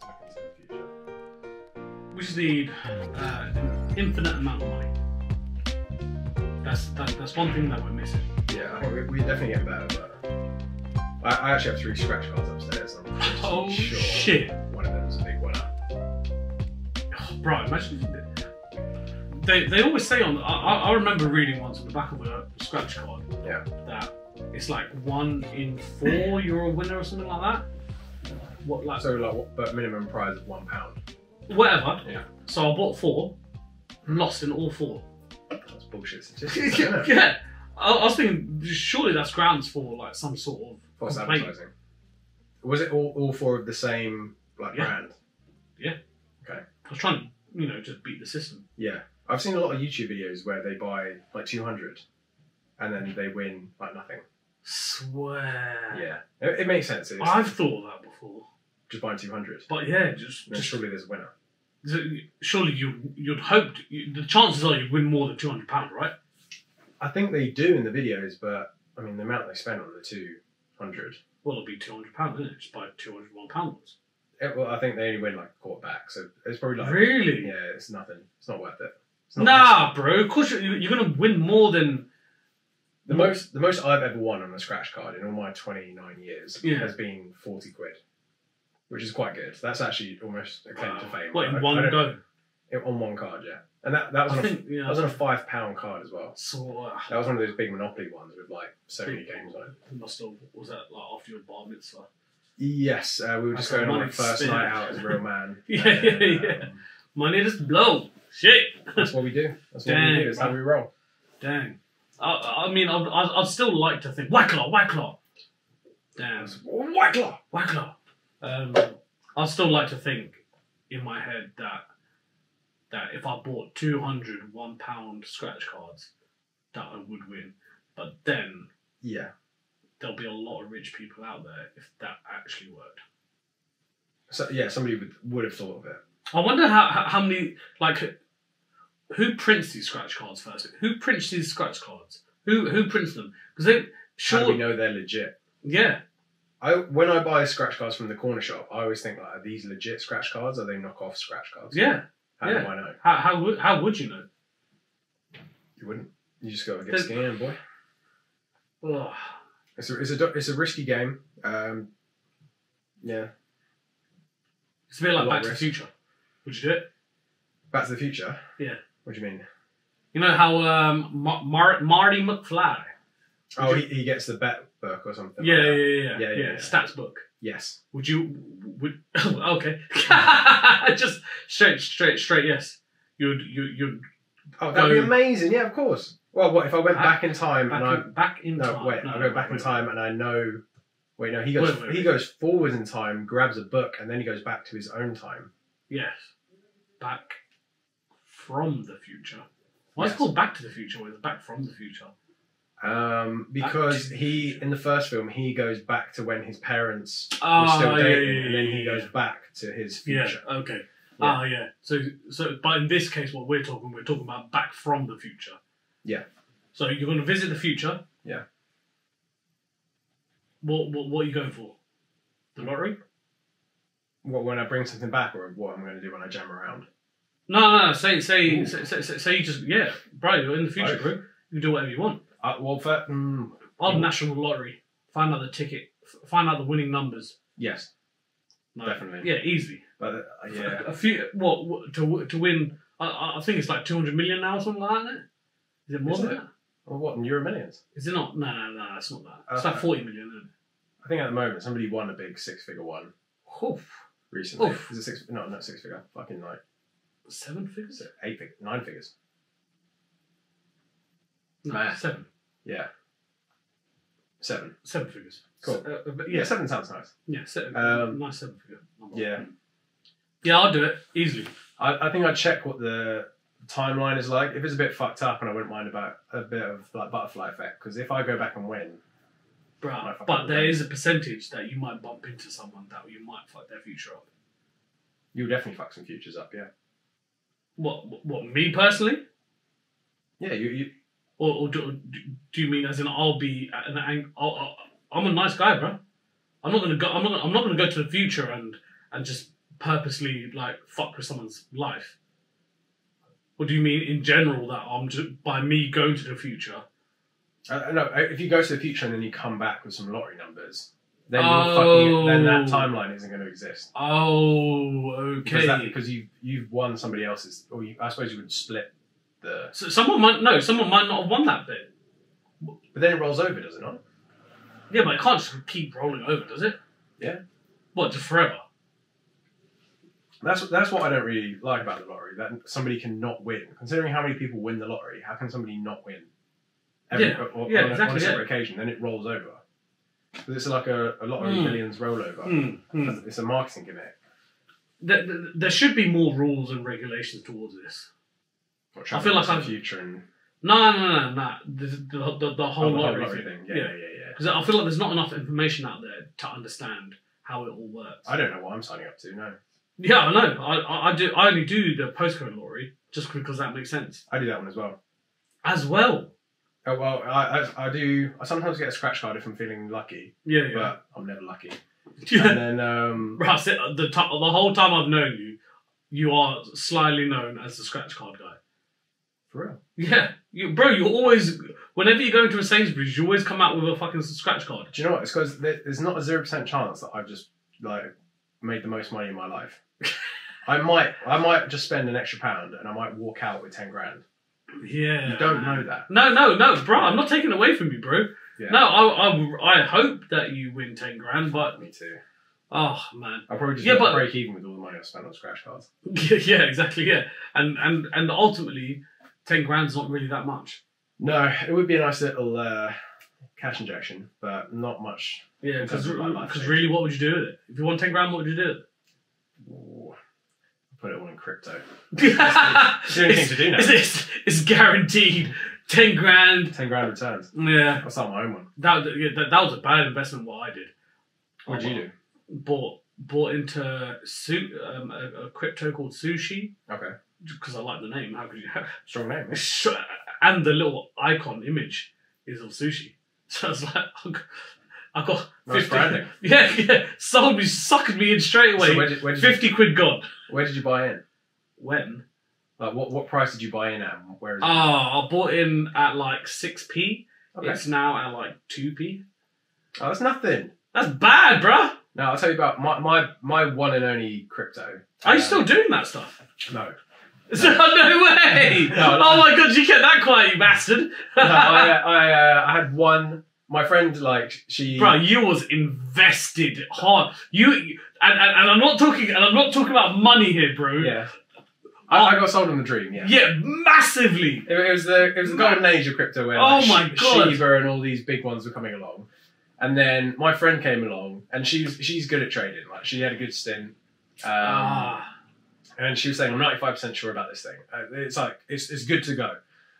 come back into the future. We just need uh, an infinite amount of money. That's that, that's one thing that we're missing. Yeah, I think we, we definitely get better, but I, I actually have three scratch cards upstairs. I'm pretty Oh sure shit, one of them's a big winner. oh, bro! Imagine they they always say on. I, I I remember reading once on the back of a scratch card. Yeah. That it's like one in four you're a winner or something like that. What like So like, what, but minimum prize of one pound. whatever. Yeah. So I bought four, lost in all four. That's bullshit it? yeah. I, I was thinking, surely that's grounds for like some sort of False advertising. Was it all, all four of the same like Yeah. brand? Yeah. Okay. I was trying to, you know, just beat the system. Yeah, I've seen a lot of YouTube videos where they buy like two hundred, and then they win like nothing. Swear. Yeah, it, it makes sense. I've thought that before, just buying two hundred. but yeah, just, Then just surely there's a winner. so surely you you'd hoped you, the chances are you'd win more than two hundred pound, right? I think they do in the videos, but I mean the amount they spend on the two hundred. Well, it'll be two hundred pound, isn't it? Just buy two hundred one pound ones. Well, I think they only win like a quarter back, so it's probably like Really? yeah, it's nothing. It's not worth it. It's not Nah, bro. Of course you're, you're gonna win more than The most the most I've ever won on a scratch card in all my 29 years Yeah. has been 40 quid, which is quite good. That's actually almost a claim to fame. What in I- one I go? it- on one card, yeah. And that, that was I on a, think yeah. that was on a five pound card as well. So uh, That was one of those big Monopoly ones with like so many games on it. must have was that like after your bar mitzvah? Yes, uh, we were just going on our first spin. night out as a real man. Yeah, yeah, yeah. um, Money just blow. Shit. That's what we do. That's what we Dang, do. That's how we roll. Dang. I, I mean, I'd, I'd, I'd still like to think Wackler, Wackler. Damn, Wackler! Wackler. Um, I'd still like to think in my head that that if I bought 200 one pound scratch cards, that I would win. But then Yeah. there'll be a lot of rich people out there if that actually worked. So yeah, somebody would would have thought of it. I wonder how how, many like who prints these scratch cards first? Who prints these scratch cards? Who who prints them? Because they How do we know they're legit? yeah I when I buy scratch cards from the corner shop, I always think like, are these legit scratch cards? Or are they knockoff scratch cards? yeah. How yeah. do I know? How how would how would you know? You wouldn't. You just got to get scanned, boy. Ugh. It's a it's a it's a risky game. Um, yeah. It's a bit like lot Back to the. Future. Would you do it? Back to the Future. Yeah. What do you mean? You know how um Mar- Mar- Marty McFly. Oh, he, he gets the bet book or something. Yeah, like yeah, yeah, yeah, Yeah, yeah, yeah. Stats book. Yes. Would you would oh, okay? Just straight, straight, straight. Yes. You'd you you'd Oh, that'd be amazing. Yeah, of course. Well, what if I went Back- back, in time back and I back in no time. wait, No, I go back in wait, time and I know. Wait, no, he goes Wait, wait, he wait. goes forward in time, grabs a book, and then he goes back to his own time. Yes. Back from the future. Why is it called Back to the Future when it's Back from the Future? Um, because he in the first film he goes back to when his parents were Ah, still yeah, dating, yeah, and then he yeah, goes yeah. back to his Yeah. future. Okay. Ah, yeah. So, so, but in this case, what we're talking, we're talking about back from the future. Yeah. So you're going to visit the future. Yeah. What, what, what are you going for? The lottery? What when I bring something back, or what I'm going to do when I jam around? No, no, no. Say, say, Ooh. say, say, say, say you just, yeah, bro. You're in the future, Both. bro. You can do whatever you want. Uh, well, for, mm, On national lottery, find out the ticket, f- find out the winning numbers. yes, No. Definitely. Yeah, easy. but uh, yeah, A few. What, to to win? I- I, I think it's like two hundred million now or something like that. Isn't it? Is it more Is than it? that? well, what in Euro Millions? Is it not? No, no, no. It's not that. It's like forty million. Isn't I think at the moment somebody won a big six-figure one it? Oof. recently. Oof. Is it six? No, not six-figure. Fucking like Seven figures? eight figures, nine figures. No, Nah. seven. Yeah, seven. Seven figures. Cool. Se- uh, but Yeah, yeah, seven sounds nice. yeah, seven. Um, nice seven figure. number. Yeah, Yeah, I'll do it easily. I, I think I'd check what the timeline is like. If it's a bit fucked up, and I wouldn't mind about a bit of like butterfly effect, because if I go back and win, Bruh, Might but up there the is a percentage that you might bump into someone that you might fuck their future up. you'll definitely fuck some futures up. Yeah, What, what, what me personally? yeah. You, you Or, or do, do you mean as in I'll be an ang- I'll, I'll, I'm a nice guy, bro. I'm not gonna go. I'm not. I'm not gonna go to the future and and just purposely like fuck with someone's life? Or do you mean in general that I'm just by me going to the future? Uh, no, if you go to the future and then you come back with some lottery numbers, then you're fucking, then that Oh. timeline isn't going to exist. Oh, Because, okay. that, because you you've won somebody else's, or you, I suppose you would split the. so someone might no, someone might not have won that bit. But then it rolls over, does it not? Yeah, but it can't just keep rolling over, does it? Yeah. What, just forever? That's that's what I don't really like about the lottery. That somebody can not win. Considering how many people win the lottery, how can somebody not win? Yeah, or- yeah, on, a, exactly, on a separate yeah. occasion, then it rolls over. It's like a, a lottery Hmm. millions rollover. Hmm, hmm. It's a marketing gimmick. There, there should be more rules and regulations towards this. I feel like I'm- future and No, no, no, no. The, the, the, the whole oh, the lottery, lottery thing. Yeah, yeah, yeah, yeah. Because I feel like there's not enough information out there to understand how it all works. I don't know what I'm signing up to. No, Yeah, I know. I, I, I do. I only do the postcode lottery just because that makes sense. I do that one as well. As well. Oh well, I, I I do. I sometimes get a scratch card if I'm feeling lucky, Yeah, yeah. but I'm never lucky. yeah. And then um, Right, so the, t- the whole time I've known you, you are slyly known as the scratch card guy. For real, Yeah, you, bro. You always, whenever you go into a Sainsbury's, you always come out with a fucking scratch card. do you know what? It's because there's not a zero percent chance that I've just like made the most money in my life. I might I might just spend an extra pound and I might walk out with ten grand. Yeah. You don't know that. No, no, no, bro. I'm not taking it away from you, bro. Yeah. No, I, I, I hope that you win ten grand, but Me too. oh man, I'll probably just Yeah, but- break even with all the money I've spent on scratch cards. yeah, exactly, yeah, and and and ultimately, ten grand's not really that much. No, it would be a nice little uh, cash injection, but not much. Yeah, because terms of my life change. really, what would you do with it? If you won ten grand, what would you do? with it? Ooh, put it all in crypto. it's the only thing to do now. It's, it's, it's guaranteed ten grand. Ten grand returns. Yeah, I'll start my own one. that, yeah, that that was a bad investment. What I did. What would you do? Bought bought into su- um, a, a crypto called Sushi Okay, because I like the name. How could you? strong name. eh? And the little icon image is of sushi. So I was like, I got- Nice 50 branding. Yeah, yeah. Sold me, suckered me in straight away. So where did, where, did you, 50 quid gone. where did you buy in? When? Like what, what price did you buy in at? Where is it? Oh, I bought in at like 6p. okay. It's now at like 2p. Oh, that's nothing. That's bad, bruh. No, I'll tell you about my, my, my one and only crypto. Are you Um, still doing that stuff? No. no way! No, no. oh my god, you kept that quiet, you bastard! no I, uh, I, uh, I had one. My friend, like, she. Bro, you was invested hard. You and, and, and I'm not talking and I'm not talking about money here, bro. Yeah. I, I got sold on the dream, yeah. Yeah, massively. It, it was the it was the golden age of crypto where Oh like, my Sh- God. Shiba and all these big ones were coming along, and then my friend came along and she's she's good at trading. Like she had a good stint, um, ah, and she was saying I'm 95 percent sure about this thing. Uh, it's like it's it's good to go.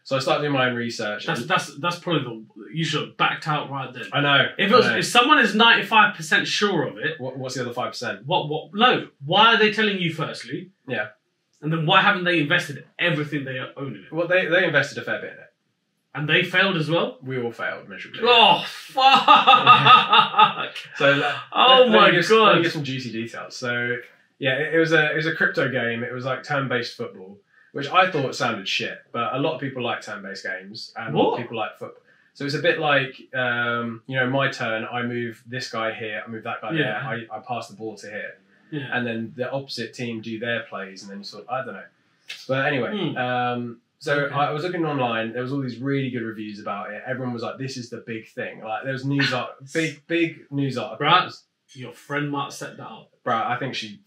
So I started doing my own research. that's that's that's probably the you should have backed out right then. I know. If it was I know. if someone is ninety five percent sure of it, what, what's the other five percent? what what no, why are they telling you firstly? Yeah. And then why haven't they invested everything they own in it? Well, they they invested a fair bit in it. And they failed as well? We all failed miserably. Oh fuck! So that, Oh let- let my Let God. me give some juicy details. So yeah, it, it was a it was a crypto game. It was like turn-based football, which I thought sounded shit, but a lot of people like turn-based games, and a lot What? of people like football. So it's a bit like um, you know, my turn. I move this guy here. I move that guy Yeah. there. I, I pass the ball to here, Yeah. and then the opposite team do their plays, and then you sort. Of, I don't know, but anyway. Hmm. Um, so Okay. I was looking online. There was all these really good reviews about it. Everyone was like, "This is the big thing." Like there was news art, big big news articles. Right. Your friend might set that up. Bruh, I think she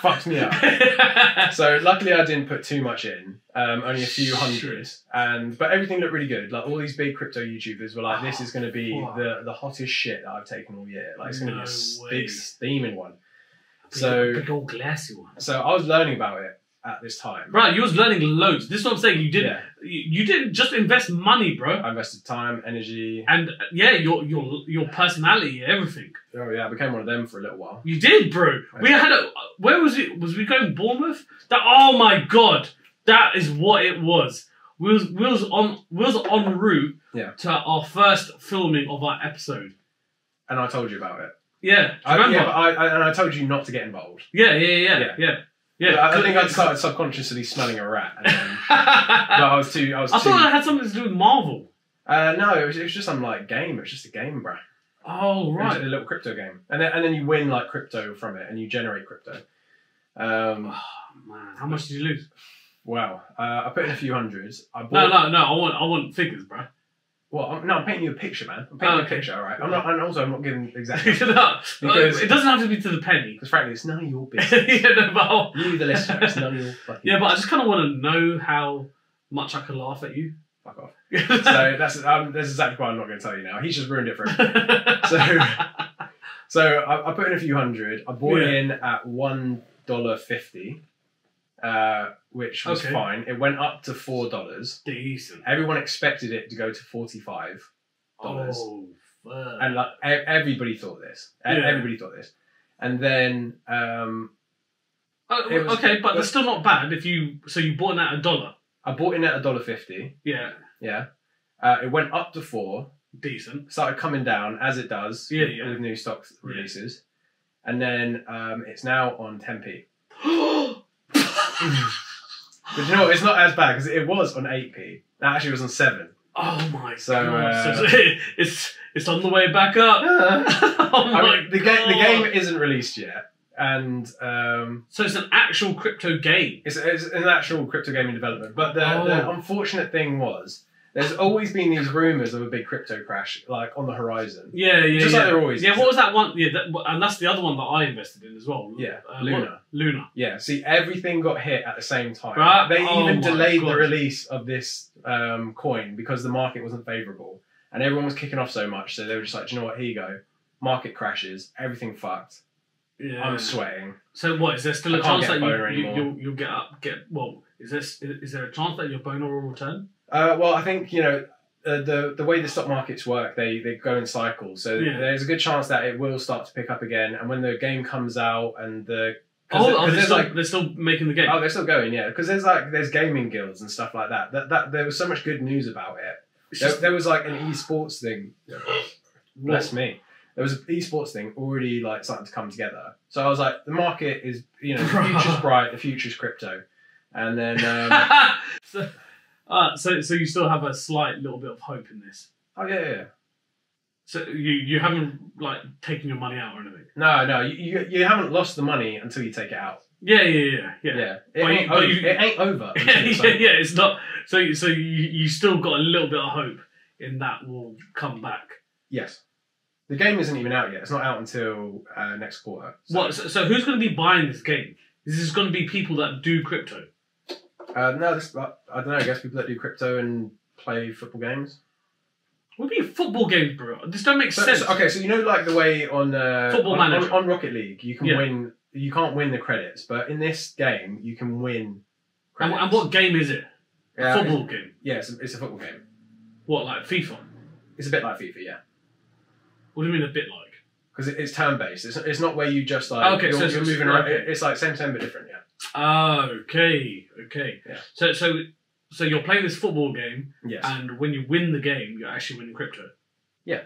fucked me up. So luckily I didn't put too much in, um, only a few hundred, and but everything looked really good. Like all these big crypto YouTubers were like, "This is going to be Wow. the the hottest shit that I've taken all year. Like it's going to No be a way. big steaming one." Big- So big old glassy one. so I was learning about it at this time. Right, you was learning loads. This is what I'm saying. You didn't. Yeah, You, you didn't just invest money, bro. I invested time, energy. And uh, yeah, your your your personality, everything. Oh yeah, I became one of them for a little while. You did, bro. We had a. Where was it? Was we going Bournemouth? That. Oh my god, that is what it was. We was we was on we was en route Yeah. to our first filming of our episode. And I told you about it. Yeah. I, Remember? yeah, I, I, and I told you not to get involved. yeah, yeah, yeah, Yeah. yeah, yeah. I, I think I started subconsciously smelling a rat. And then, no, I was too. I was I too. thought that had something to do with Marvel. uh, no, it was, it was just some like game. It was just a game, bruh. Oh It was right. a little crypto game, and then and then you win like crypto from it, and you generate crypto. Um, Oh, man, how much did you lose? Well, uh, I put in a few hundreds. I bought. No, no, no. I want, I want figures, bro. Well, I'm, no, I'm painting you a picture, man. I'm painting Oh, you a okay. picture, all right. I'm not, and also I'm not giving exactly no, numbers Because- it doesn't have to be to the penny. because frankly, it's none of your business. yeah, no, but I'll- you, the listener, it's none of your fucking. yeah, but I just kind of want to know how much I can laugh at you. fuck off. So that's um, that's exactly why I'm not going to tell you now. He's just ruined it for everyone. So- So I, I put in a few hundred. I bought Yeah. in at one dollar fifty, uh, which was Okay. fine. It went up to four dollars. decent. Everyone expected it to go to forty-five, dollars. Oh, fuck. and like e- everybody thought this. E- Yeah. Everybody thought this. And then um, Oh, it was- okay, but that's still not bad if you. So you bought it at a dollar. I bought in at a dollar fifty. Yeah, Yeah, uh, it went up to four. decent. Started coming down as it does Yeah, with, yeah. with new stock releases, and then um, it's now on 10p. But you know what? It's not as bad because it was on 8p. That actually was on seven. Oh my So, god! uh, So, so it's it's on the way back up. oh I my mean, the game the game isn't released yet, and um, So it's an actual crypto game. it's, it's an actual crypto gaming development. But the, the Oh. unfortunate thing was, there's always been these rumors of a big crypto crash, like on the horizon. Yeah, yeah, Just yeah. like there always yeah, is. what was that one? Yeah, that, and that's the other one that I invested in as well. Yeah, Uh, Luna. Luna. Yeah, see, everything got hit at the same time. Right. They Oh even delayed God. the release of this um, coin because the market wasn't favourable. And everyone was kicking off so much, so they were just like, "Do you know what? Here you go. Market crashes, everything fucked. Yeah. I'm sweating. So what? Is there still a chance that you, you you'll, you'll get up? Get well? Is there is, is there a chance that your boner will return? Uh, well, I think you know uh, the the way the stock markets work, they they go in cycles. So Yeah. there's a good chance that it will start to pick up again. And when the game comes out and the Oh, oh they're, still, like they're still making the game. oh they're still going yeah because there's like there's gaming guilds and stuff like that. That that there was so much good news about it. There, just- there was like an esports thing. Bless me. There was an esports thing already like starting to come together. So I was like, the market is you know the future's bright, the future's crypto, and then um, so, uh, so so you still have a slight little bit of hope in this. oh yeah, yeah, yeah. So you you haven't like taken your money out or anything. no, no, you, you you haven't lost the money until you take it out. Yeah, yeah, yeah, yeah. Yeah, it, But ain't, but over, you- it ain't over. yeah, it's yeah, yeah, it's not. So, so you you still got a little bit of hope in that will come back. Yes, the game isn't even out yet. It's not out until uh, next quarter. So, What? So, so who's going to be buying this game? This is going to be people that do crypto? Uh, no, this, I I don't know. I guess people that do crypto and play football games. What do you mean football games, bro? This don't make So, sense. so- okay, so you know, like the way on uh, Football on, Manager. on, on Rocket League, you can Yeah. win. You can't win the credits, but in this game, you can win. And, Credits. and what game is it? Yeah, football game. Yeah, it's a, it's a football game. What like FIFA? It's a bit like FIFA, yeah, What do you mean a bit like? because it, it's turn based. It's, it's not where you just like okay, you're, so it's- you're moving around. okay. It's like same same but different, yeah. Ah, okay, okay. Yeah. So, so, so you're playing this football game, Yes. and when you win the game, you're actually winning crypto. Yeah.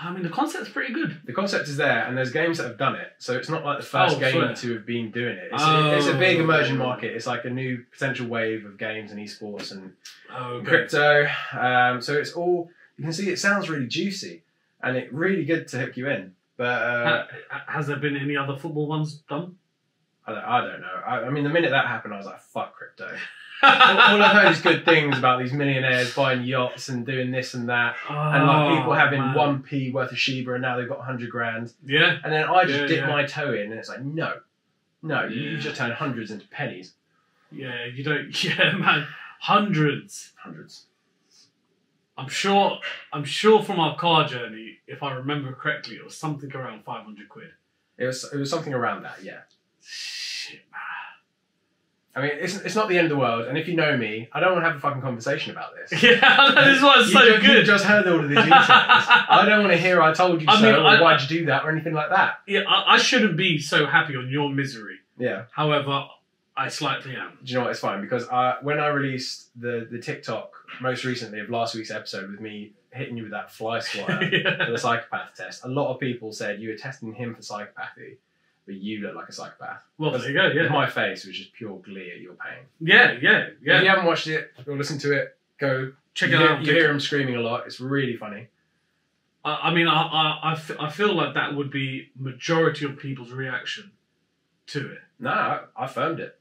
I mean, the concept's pretty good. the concept is there, and there's games that have done it. So it's not like the first Oh, game to have been doing it. It's, Oh. it's a big emerging market. It's like a new potential wave of games and esports and Oh, crypto. Um, so it's all you can see. It sounds really juicy, and it really good to hook you in. But uh, Ha- has there been any other football ones done? I, don't, I don't know. I, I mean, the minute that happened, I was like, "Fuck crypto." all, all I've heard is good things about these millionaires buying yachts and doing this and that, and like oh, people Oh, having man. one p worth of Shiba, and now they've got hundred grand. Yeah. And then I just Yeah, dip yeah. my toe in, and it's like, no, no, you, you just turn hundreds into pennies, Yeah, you don't. Yeah, man, hundreds. hundreds. I'm sure. I'm sure from our car journey, if I remember correctly, it was something around five hundred quid. It was it was something around that, yeah. Shit, man. I mean, it's, it's not the end of the world, and if you know me, I don't want to have a fucking conversation about this. Yeah, this is you, so ju- you just heard all of the details. I don't want to hear I told you I so, mean, or I- why'd you do that, or anything like that. Yeah, I, I shouldn't be so happy on your misery. Yeah. However, I slightly am. Do you know what? It's fine because I, when I released the the TikTok most recently of last week's episode with me hitting you with that fly swatter for the psychopath test, a lot of people said you were testing him for psychopathy, but you look like a psychopath. Well, there you go. Yeah. My face was just pure glee at your pain. yeah, yeah, yeah. If you haven't watched it or listened to it, go Check you it hear, out. You hear him screaming a lot. It's really funny. I, I mean, I, I, I, f- I feel like that would be majority of people's reaction to it. No, I, I firmed it.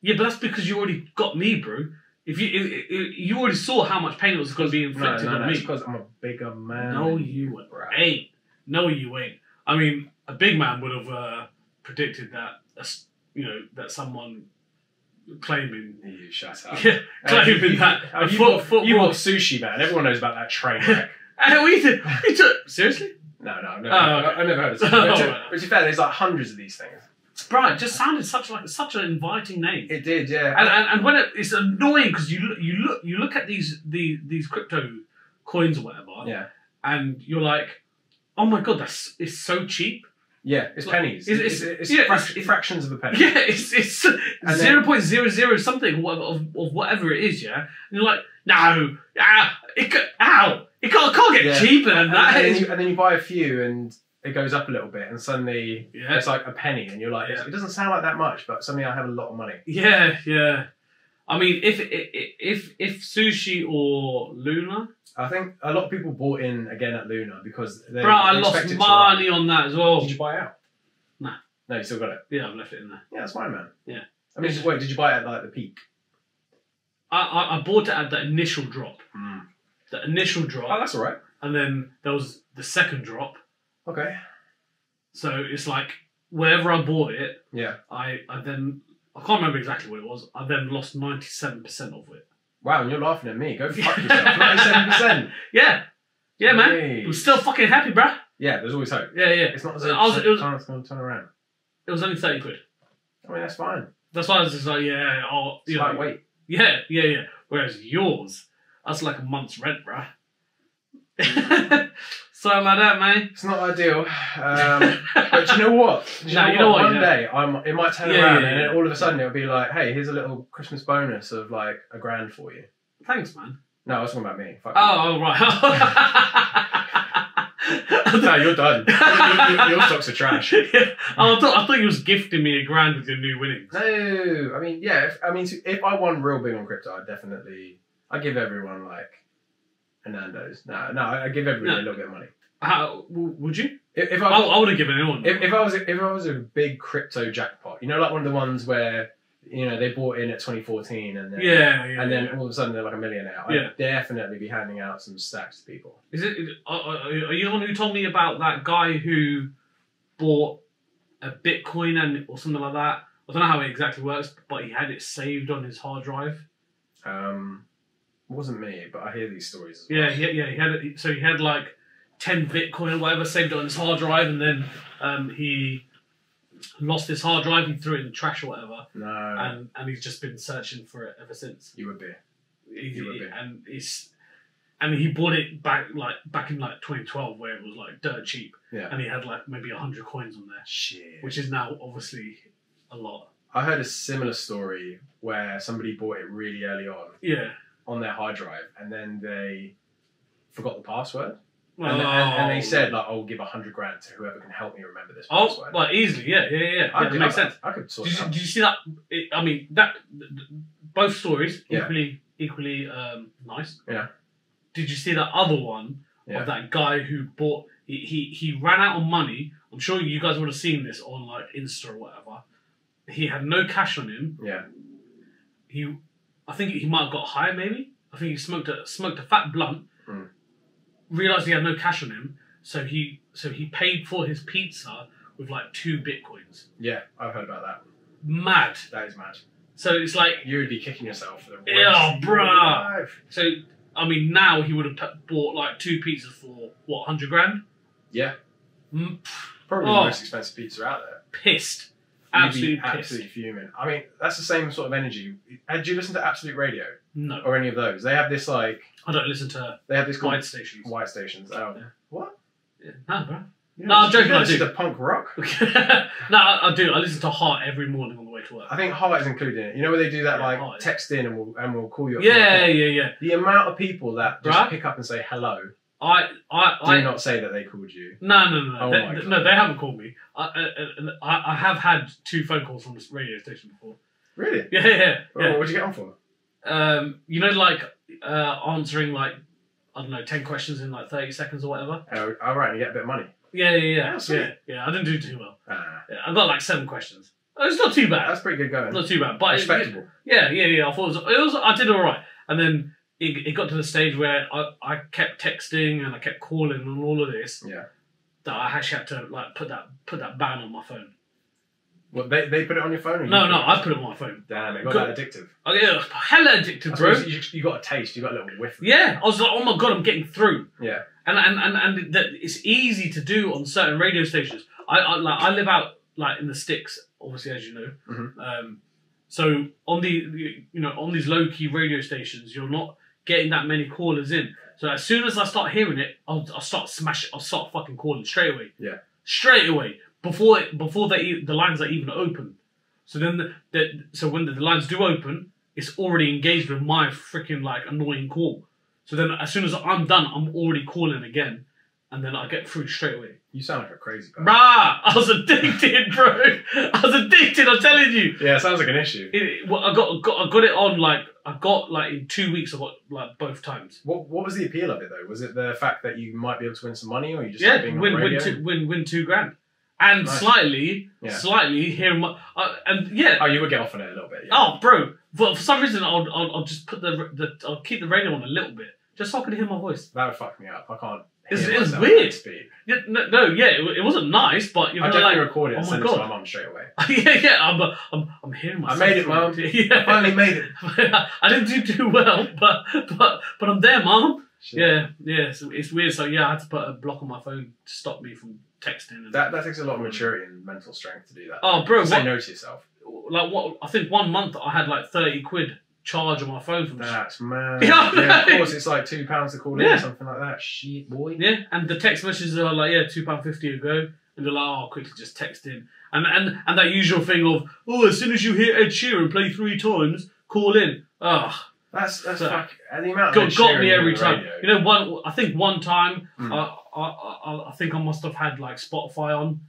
Yeah, but that's because you already got me, bro. If you if, if, you already saw how much pain it was going to be No, inflicted no, no, on it's me. because I'm a bigger man. No, you ain't. No, you ain't. I mean, a big man would have uh, predicted that. You know that someone claiming. You shut up. Yeah, Uh, you, claiming you, that uh, a you, foot, football. you bought sushi, man. Everyone knows about that train wreck. And we did. We took seriously, no, no, I've never, Oh, okay. I've never heard of. Oh, But to, right. but to be fair, there's like hundreds of these things. It just sounded such like such an inviting name. It did, yeah. and, and, and when it, it's annoying because you look, you look you look at these these these crypto coins or whatever, yeah, and you're like, oh my god, that's it's so cheap. Yeah. It's Like, pennies. it's- It's, it's- it's, yeah, frac- it's- fractions of a penny. Yeah, it's it's zero point zero zero something or whatever, of, of whatever it is. Yeah, and you're like, no, ah, it ca- ow, it can't, can't get Yeah. cheaper than And, that. and, then you, and then you buy a few, and it goes up a little bit, and suddenly Yeah. it's like a penny, and you're like, Yeah. it doesn't sound like that much, but suddenly I have a lot of money. yeah, yeah. I mean, if if if sushi or Luna, I think a lot of people bought in again at Luna because they, bro, I lost expect it to run. money on that as well. Did you buy it out? Nah. No, you still got it. Yeah, I've left it in there. Yeah, that's fine, man. Yeah. I mean, wait, did you buy it at like the peak? I, I, I bought it at the initial drop. Mm. The initial drop, Oh, that's all right. and then there was the second drop. Okay. So it's like wherever I bought it, Yeah. I, I then I can't remember exactly what it was. I then lost ninety seven percent of it. Wow, and you're laughing at me. Go fuck yourself. Ninety-seven percent. Yeah, yeah, man. Hey. I'm still fucking happy, bruh. Yeah, there's always hope. Yeah, yeah. It's not as if was- it was- it's going to turn around. It was only thirty quid. I mean, that's fine. That's why I was just like, yeah, oh, It's you know, lightweight. yeah, yeah, yeah. Whereas yours, that's like a month's rent, bruh. Something like that, man. It's not ideal. Um, but do you know what? Do you, No, know, you know what? what, One day, I'm, it might turn Yeah, around, yeah, and yeah. then all of a sudden it'll be like, "Hey, here's a little Christmas bonus of like a grand for you." Thanks, man. No, I was talking about me. Fuck Oh, oh right. no, you're done. your, your, your stocks are trash. Yeah. Oh, I thought I thought you was gifting me a grand with your new winnings. No, I mean, yeah. If, I mean, if I won real big on crypto, I'd definitely, I'd give everyone like a Nando's. No, no, I give everybody No. a little bit of money. How w- would you? If, if I, I, I would have given anyone. if, if I was, if I was a big crypto jackpot, you know, like one of the ones where, you know, they bought in at 2014 and then, yeah, yeah. and then yeah. all of a sudden they're like a millionaire. I'd Yeah. definitely be handing out some stacks to people. Is it? Are, are are you the one who told me about that guy who bought a Bitcoin and or something like that? I don't know how it exactly works, but he had it saved on his hard drive. Um, it wasn't me, but I hear these stories. As well. Yeah, he, yeah, he had it. So he had like ten Bitcoin or whatever saved on his hard drive, and then um, he lost his hard drive. He threw it in the trash or whatever, No, and and he's just been searching for it ever since. you would be. He- He would be. and it's and he bought it back like back in like 2012 where it was like dirt cheap, Yeah. and he had like maybe hundred coins on there, Shit. which is now obviously a lot. I heard a similar story where somebody bought it really early on Yeah. On their hard drive, and then they forgot the password, and, and, and they said like, "I'll give a hundred grand to whoever can help me remember this "Oh, password." well, easily, yeah, yeah, yeah, yeah. I that could, makes sense." I could sort Did you, did you see that? It, I mean, that th- th- both stories Yeah. equally equally um, nice. Yeah. Did you see that other one Yeah. of that guy who bought? He, he he ran out of money. I'm sure you guys would have seen this on like Insta or whatever. He had no cash on him. Yeah. He, I think he might have got high. Maybe I think he smoked a smoked a fat blunt. Mm. Realized he had no cash on him, so he so he paid for his pizza with like two bitcoins. Yeah, I've heard about that. Mad. That is mad. So it's like You would be kicking yourself for the rest Yeah, of your life. So, I mean, now he would have bought like two pizzas for what, hundred grand? Yeah, Mm, probably Oh. the most expensive pizza out there. pissed, absolutely absolutely fuming. I mean, that's the same sort of energy. Had you listened to Absolute Radio No, or any of those? They have this like I don't listen to they have this called wide stations. white stations. Oh, Yeah. what? Yeah. No, bro. You No, I'm joking, I do. to punk rock. no, I, I do. I listen to Heart every morning on the way to work. I think Heart is included in it. You know where they do that, Yeah, like Heart text in and we'll and we'll call you. Yeah, four yeah, yeah. The amount of people that just Bruh. pick up and say hello, I, I, do I. not say that they called you. No, no, no, no. Oh they, my no, they haven't called me. I, I, I, I have had two phone calls from this radio station before. Really? Yeah, yeah, yeah. what'd you get on for? Um, you know, like uh, answering like I don't know, ten questions in like thirty seconds or whatever. Oh, all right, you get a bit of money. Yeah, yeah, yeah, Oh, sweet. yeah, yeah. I didn't do too well. Ah, Yeah, I got like seven questions. It's not too bad. that's pretty good going. Not too bad, but it- Respectable. Yeah, yeah, yeah. I thought it was, it was I did all right, and then it, it got to the stage where I, I kept texting and I kept calling and all of this Yeah. that I actually had to like put that put that ban on my phone. Well, they, they put it on your phone. Or you No, no? I put it on my phone. Damn, it got Good. that addictive. Oh yeah, hella addicted, I bro. you, you got a taste. You got a little whiff. Yeah, I was like, oh my god, I'm getting through. Yeah. and and and, and that it's easy to do on certain radio stations. I, I like I live out like in the sticks, obviously as you know. Mhm. Um, so on the you know on these low key radio stations, you're not getting that many callers in. So as soon as I start hearing it, I'll, I'll start smashing. I'll start fucking calling straight away. Yeah. straight away before before they the lines are even open. So then the, the so when the, the lines do open, it's already engaged with my freaking like annoying call. So then as soon as I'm done, I'm already calling again, and then I get through straight away. You sound like a crazy person. Rah! I was addicted, bro. I was addicted. I'm telling you. Yeah, it sounds like an issue. It, well, I got, got I got it on like I got like in two weeks. I got like both times. What What was the appeal of it though? Was it the fact that you might be able to win some money, or you just yeah, like being win win two, win win two grand, and Nice. slightly Yeah. slightly here my uh, and yeah. Oh, you would get off on it a little bit. Yeah. Oh, bro! For, for some reason, I'll, I'll, I'll just put the, the I'll keep the radio on a little bit, just so I can hear my voice. That would fuck me up. I can't. It's- it was weird. Yeah, no, no yeah, it, it wasn't nice, but you I know, definitely like, record it oh my it to God. my mum straight away. yeah, yeah, I'm, uh, I'm, I'm hearing myself. I made it, Mum. Yeah, I Finally made it. I didn't do too well, but but but I'm there, mom. Shit. Yeah, yeah, it's, it's weird. So yeah, I had to put a block on my phone to stop me from texting. And, That that takes a lot of maturity and mental strength to do that. oh, bro, Say what, no to yourself. like what? I think one month I had like thirty quid charge on my phone from That's mad. Yeah, yeah, of course, it's like two pounds to call in Yeah. or something like that. Shit, boy. Yeah, and the text messages are like, yeah, two pound fifty a go, and they're like, oh, I'll quickly just text in, and and and that usual thing of, oh, as soon as you hear Ed Sheeran play three times, call in. Ugh, That's that's So- fuck. And the amount of got, got Ed me Sheeran every the time. radio. You know, one I think one time, Mm. I, I I I think I must have had like Spotify on,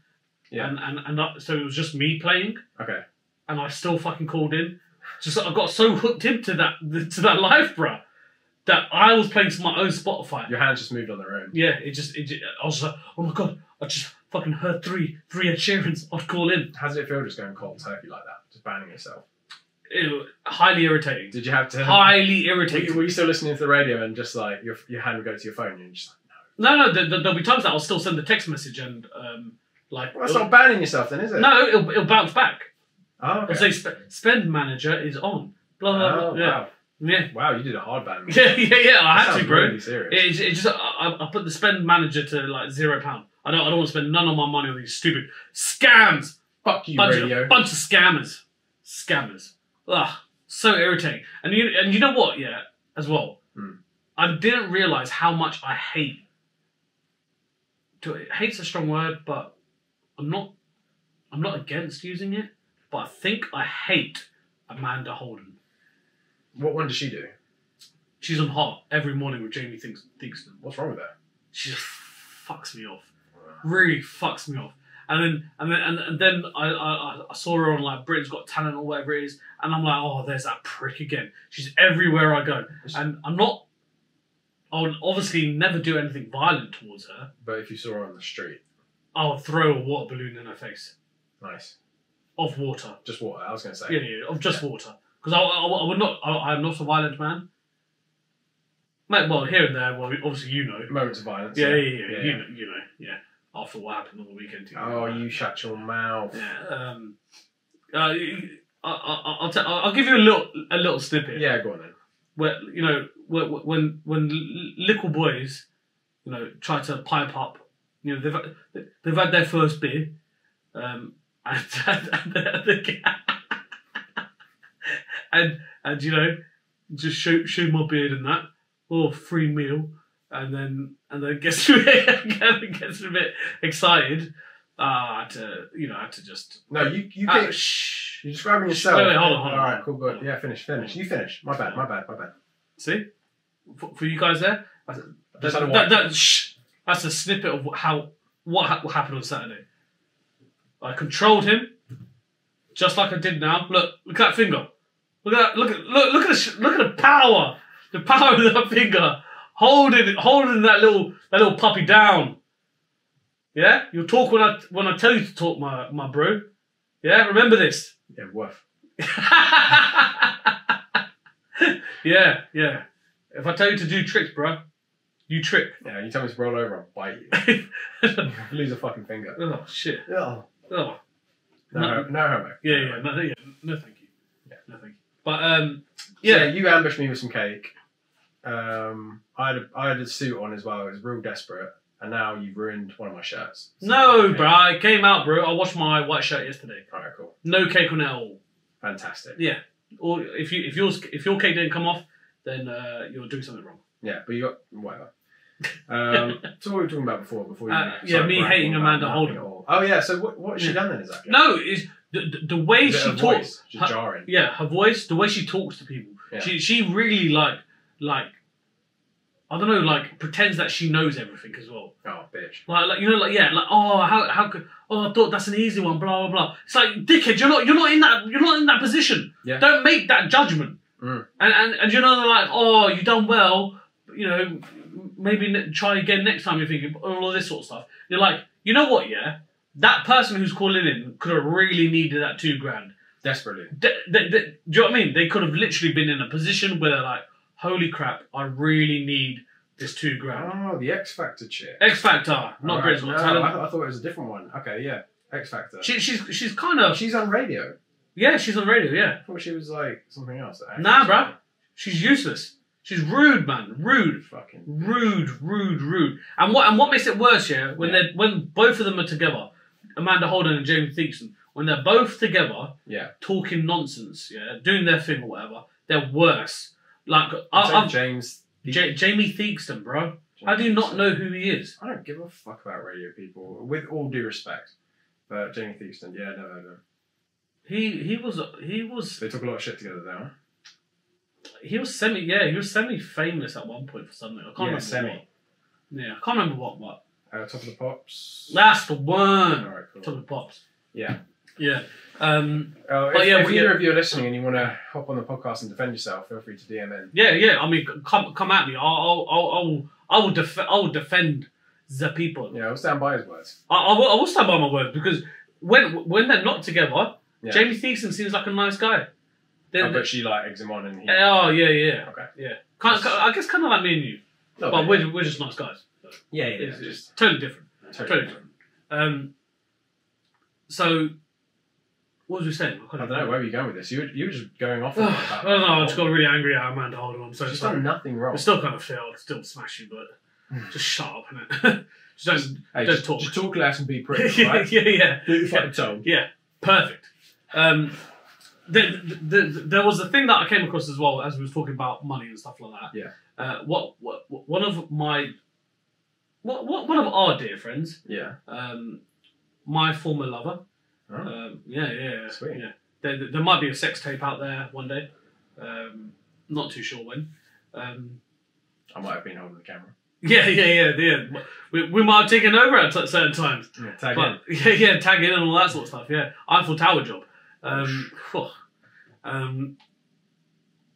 Yeah. and and and I, so it was just me playing, Okay. and I still fucking called in. Just I got so hooked into that to that life, bruh, that I was playing to my own Spotify. Your hands just moved on their own. Yeah, it just, it just, I was like, oh my god, I just fucking heard three, three Ed Sheerans. I'd call in. How does it feel just going cold turkey like that? Just banning yourself. Ew, highly irritating. Did you have to? Highly Were you, irritating. were you still listening to the radio and just like your your hand would go to your phone and you're just like, No, no, there- there'll be times that I'll still send a text message and um, like, well, that's not banning yourself then, is it? no, it'll, it'll bounce back. Oh, okay. say sp- spend manager is on. Blah blah Oh, blah. Yeah, wow. yeah, Wow, you did a hard ban. yeah, yeah, yeah. I had to, bro. Really serious. It, it just, I, I- I put the spend manager to like zero pound. I don't, I don't want to spend none of my money on these stupid scams. Fuck you, bunch radio. of bunch of scammers, scammers. Ugh, so irritating. And you and you know what? Yeah, as well. Hmm. I didn't realize how much I hate. To, hate's a strong word, but I'm not. I'm not against using it, but I think I hate Amanda Holden. What one does she do? She's on Heart every morning with Jamie Things- Theakston. What's wrong with her? She just fucks me off. Really fucks me off. And then and then and, and then I, I I saw her on like Britain's Got Talent or whatever it is, and I'm like, oh, there's that prick again. She's everywhere I go, and I'm not. I would obviously never do anything violent towards her. But if you saw her on the street, I would throw a water balloon in her face nice. Of water. Just water. I was going to say. Yeah, yeah, of just water. Because I, I, I would not. I, I'm not a violent man. Mate, well, here and there. Well, obviously you know. Moments of violence. Yeah, yeah, yeah. You know, you know, yeah. After what happened on the weekend. to Oh, you shut your mouth. Yeah. Um, uh, I, I, I'll, t- I'll give you a little a little snippet. Yeah, go on then. Where you know when when little boys, you know, try to pipe up. You know they've they've had their first beer, um, and and, and, and, and you know just show show my beard and that. Oh, free meal. and then and then gets a bit, gets a bit excited. Uh, I had to, you know, I had to just. No, you you Ah, can. shh. You're describing yourself. Wait, wait, hold on, hold on, All right, cool, good. Yeah, finish, finish. You finish. My bad, my bad, my bad. See, for, for you guys there, that, that, that- shh. that's a snippet of how what, ha- what happened on Saturday. I controlled him, just like I did now. Look, look at that finger. Look at that, look at look look at the look at the power, the power of that finger, holding holding that little that little puppy down. Yeah, you'll talk when I when I tell you to talk, my my bro. Yeah, remember this. Yeah, woof. yeah, yeah. If I tell you to do tricks, bro, you trick. Yeah, you tell me to roll over, I'll bite you. Lose a fucking finger. oh shit. Oh. Oh No, No. no, homo. yeah, yeah, no, yeah, no, thank you. Yeah. no, thank you. But um, Yeah, yeah, you ambushed me with some cake. Um, I had a, I had a suit on as well. It was real desperate, and now you've ruined one of my shirts. no, Okay. bro, it came out, bro. I washed my white shirt yesterday. All right, cool, No cake on it at all. fantastic. Yeah, or if you if yours if your cake didn't come off, then uh, you're doing something wrong. Yeah, but you got whatever. Um, so what were we talking about before? Before you Uh, yeah, me hating Amanda Holden. Oh yeah, so what what has she Yeah. done then exactly? No, is the, the, the way she her talks. her- jarring. Yeah, her voice, the way she talks to people. Yeah. She she really like like I don't know, like pretends that she knows everything as well. Oh bitch. Like, like you know, like yeah, like oh how how could oh I thought that's an easy one, blah blah blah. It's like dickhead, you're not you're not in that you're not in that position. Yeah. Don't make that judgment. Mm. And and and you know they're like oh you done well, you know maybe ne- try again next time. You're thinking all of this sort of stuff. You're like you know what yeah, that person who's calling in could have really needed that two grand. Desperately. They, they, they, do you know what I mean? They could have literally been in a position where they're like, holy crap, I really need this two grand. Oh, the X Factor chick. X Factor, not Britain's no, I. I thought it was a different one. Okay, yeah, X Factor. She, she's she's kind of She's on radio. yeah, she's on radio. Yeah, I thought she was like something else. Nah, bruh. she's useless. She's rude, man. Rude, Fucking. rude, rude, rude. And what and what makes it worse? Yeah, when Yeah. they when both of them are together, Amanda Holden and Jamie Theakston, when they're both together Yeah. talking nonsense, yeah, doing their thing or whatever, they're worse. Like I, I've, James. Ja- Jamie Theakston, bro. How do you not know who he is? I don't give a fuck about radio people. With all due respect, but Jamie Theakston, yeah, no, no, him. He he was he was They took a lot of shit together now. he was semi yeah he was semi famous at one point for something. I can't Yeah, remember semi. what. Yeah, I can't remember what what. Uh, top of the pops. That's the one. All right, Top of the pops. Yeah. Yeah. Um. But if, yeah, if we- either of you are listening and you want to hop on the podcast and defend yourself, feel free to DM in. Yeah. Yeah. I mean, come come at me. I'll I'll I'll, I'll I will def- I will defend the people. Yeah, I'll stand by his words. I, I, will, I will stand by my words because when when they're not together, Yeah. Jamie Theakston seems like a nice guy. They- Oh, but she like eggs him on and he. oh yeah yeah Okay. yeah. Kind, I guess kind of like me and you, No, but we're, we're just nice guys. Yeah, yeah, it's, yeah, it's just totally different. totally totally different. Um, so, what was we saying? I don't know where were you going with this. You were, you were just going off. I on about don't know. I just got really angry at Amanda Holden. I'm so She's sorry. done nothing wrong. It's still kind of. I'll still smash you, but just shut up, innit? just don't. Hey, don't just, talk. Just talk less and be pretty, yeah, right? yeah, yeah. Do your fucking tone. Yeah, perfect. Um, the, the, the, there was a thing that I came across as well as we was talking about money and stuff like that. Yeah. Uh, what, what one of my what, what one of our dear friends, Yeah. um, my former lover. Oh. Um, yeah, yeah, yeah. Sweet. Yeah. There, there- there might be a sex tape out there one day. Um, not too sure when. Um, I might have been holding the camera. yeah, yeah, yeah, yeah. We, we might have taken over at t- certain times. Yeah, tag in. But yeah, yeah, tag in and all that sort of stuff. Yeah, Eiffel Tower job. Um, phew. um,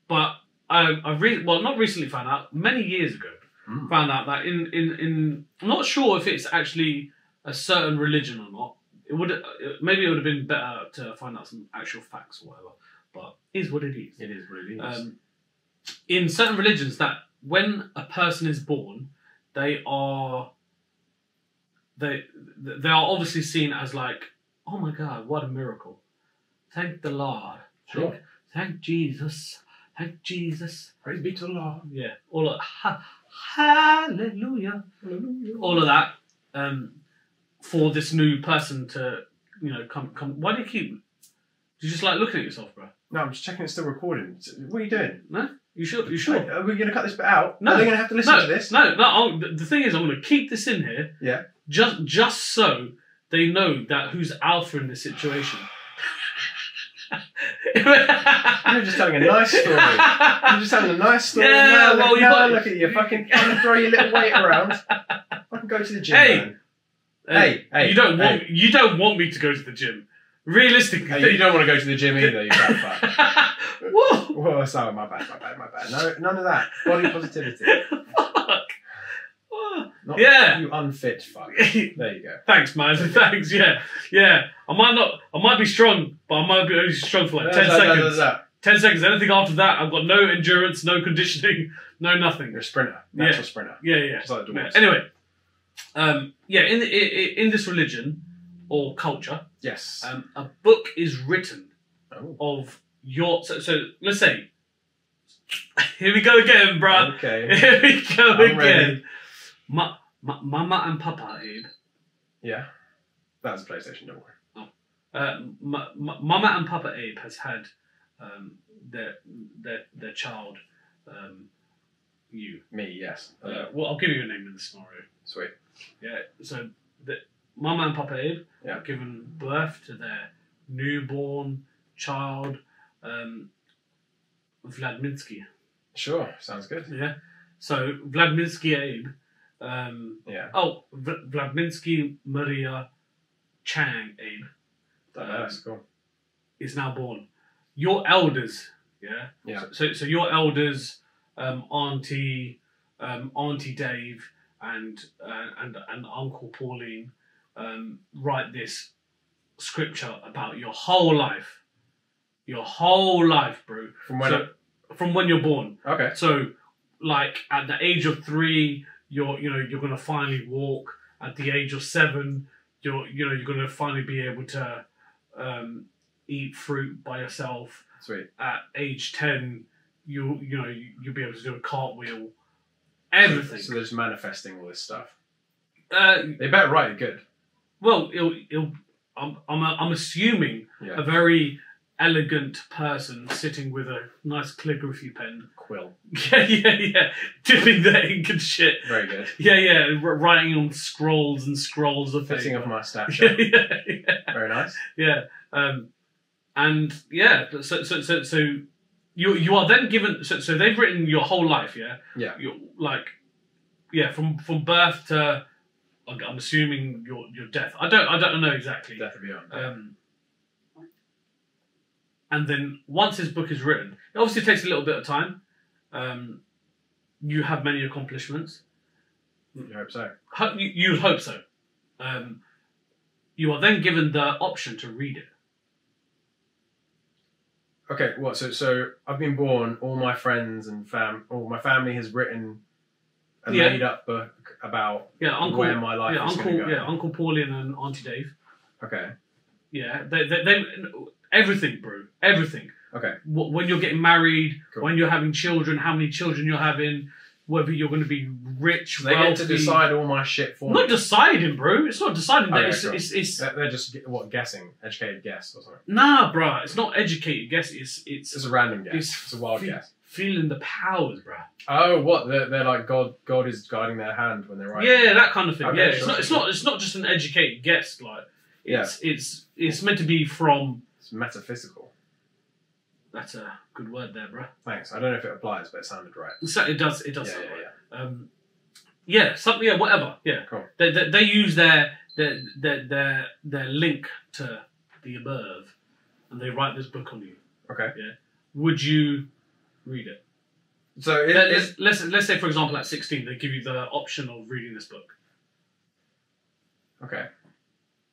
but I, I re- well, not recently found out. Many years ago, Mm. found out that in in in. I'm not sure if it's actually a certain religion or not. It would maybe it would have been better to find out some actual facts or whatever. But is what it is. It is what it is. Um, in certain religions, that when a person is born, they are they they are obviously seen as like, oh my god, what a miracle! Thank the Lord. Sure. Thank, thank Jesus. Thank Jesus. Praise be to the Lord. Yeah, all of ha, hallelujah, all of that um, for this new person to you know come come. Why do you keep? You just like looking at yourself, bro? No, I'm just checking it's still recording. What are you doing? No, You sure? You sure? Are we going to cut this bit out? No. they're going to have to listen no, to this? no, no. I'll, the the thing is, I'm going to keep this in here. Yeah. Just, just so they know that who's alpha in this situation. You're just telling a nice story. You're just telling a nice story. Yeah, now, look, well, you now got- look at you, fucking trying to throw your little weight around. I can go to the gym, Hey. man. Hey, hey, you don't want hey. you don't want me to go to the gym. Realistically, Hey, you don't want to go to the gym either, you fat fuck. Whoa, Whoa, sorry, my bad, my bad, my bad. No, none of that. Body positivity. Not Yeah. you unfit fuck. There you go. Thanks, man. Thanks. Yeah, yeah. I might not. I might be strong, but I might be only strong for like ten da, da, da, seconds. da. Ten seconds. Anything after that, I've got no endurance, no conditioning, no nothing. You're a sprinter. Natural sprinter. Yeah, yeah. Like yeah. Anyway, um, yeah. In, in in this religion or culture, Yes. um, a book is written oh, of your. So, so let's say. Here we go again, bruh. okay. Here we go I'm again. ready. Ma, ma, Mama and Papa, Abe. Yeah. That's PlayStation, don't worry. Uh, ma, ma, Mama and Papa Abe has had um, their their their child. Um, you. Me, yes. Uh, well, I'll give you a name in the scenario. Sweet. Yeah. So the Mama and Papa Abe Yeah. have given birth to their newborn child, um, Vladminsky. Sure. Sounds good. Yeah. So Vladminsky Abe. Um, Yeah. oh, v- Vladminsky Maria Chang Abe Don't know, That's cool. is now born. Your elders, yeah. Yeah. So, so your elders, um, Auntie, um, Auntie Dave, and uh, and and Uncle Pauline, um, write this scripture about your whole life, your whole life, bro. From when So, from when you're born. Okay. So, like at the age of three, you're you know you're gonna finally walk. At the age of seven, you're you know you're gonna finally be able to um, eat fruit by yourself. Sweet. At age ten, you you know you, you'll be able to do a cartwheel. Everything. So they're just manifesting all this stuff. Uh, They better write it good. well, it'll, it'll, I'm I'm I'm assuming Yeah. a very elegant person sitting with a nice calligraphy pen. Quill. Yeah, yeah, yeah. Dipping the ink and shit. Very good. Yeah, yeah, r- writing on scrolls and scrolls of Fitting paper. my Yeah, stature. yeah, yeah, Very nice. yeah. Um, and yeah, so so so so you you are then given so so they've written your whole life, yeah. Yeah. You're, like, yeah, from from birth to I'm assuming your your death. I don't I don't know exactly. Death beyond. Um, and then once his book is written, it obviously takes a little bit of time. Um, you have many accomplishments. you hope so. Ho- you, you'd hope so. Um, you are then given the option to read it. Okay, what? So, so I've been born. All my friends and fam, all my family has written a Yeah. made-up book about Yeah, Uncle. where my life yeah, is Uncle. going to go. Yeah, Uncle Pauline and Auntie Dave. Okay. Yeah, they, they, they everything, bro. Everything. Okay. Wh- When you're getting married, Cool. when you're having children, how many children you're having, whether you're going to be rich, So they get to decide all my shit for me. Not me. deciding, bro. It's not deciding. that. Okay, it's, cool. it's, it's, They're, they're just what guessing, educated guess or something. nah, bro. It's not educated guess. It's it's, It's a random guess. It's It's, a wild fe- guess. feeling the powers, bro. Oh, what? They're, they're like God. God is guiding their hand when they're writing. Yeah, that kind of thing. Okay, yeah, it's sure, not. It's not. It's not just an educated guess. Like Yeah. it's it's it's meant to be from. Metaphysical. That's a good word there, bro. Thanks. I don't know if it applies, but it sounded right. So it does. It does. Yeah, sound yeah, right. yeah. Um, yeah, something. Yeah, whatever. Yeah, Cool. They, they, they use their their, their their their link to the above, and they write this book on you. Okay. Yeah. Would you read it? So it, Let- it's, let's, let's let's say for example at sixteen they give you the option of reading this book. okay.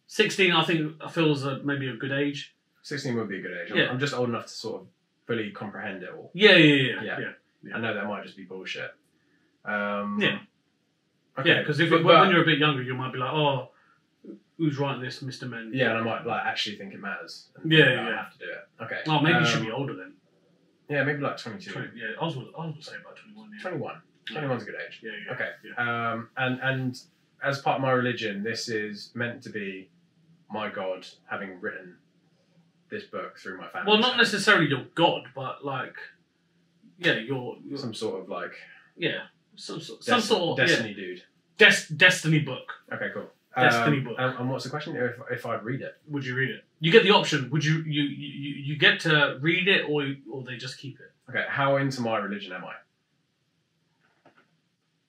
Sixteen, I think, feels a, maybe a good age. Sixteen would be a good age. I'm, Yeah. I'm just old enough to sort of fully comprehend it all. Yeah, yeah, yeah, Yeah. yeah, Yeah. I know that might just be bullshit. Um, Yeah. Okay. yeah. Because if but, when, you're a bit younger, you might be like, oh, who's writing this, Mister Men? yeah, and I might like actually think it matters. and Yeah, think that I yeah. have to do it. Okay. Oh, maybe you should Um, be older then. Yeah, maybe like 22. 20, yeah, I was, I was going to say about twenty-one. Yeah. 21. 21's a good age. Yeah, yeah. Okay. Yeah. Um, and and as part of my religion, this is meant to be my God having written this book through my family. Well, not necessarily your God, but like yeah, your, your Some sort of like yeah, some sort, some sort of destiny dude. yeah, des- destiny book. Okay, cool. Destiny um, book. And, and what's the question? If if I read it, Would you read it? You get the option. Would you you you, you get to read it or or they just keep it? okay. How into my religion am I?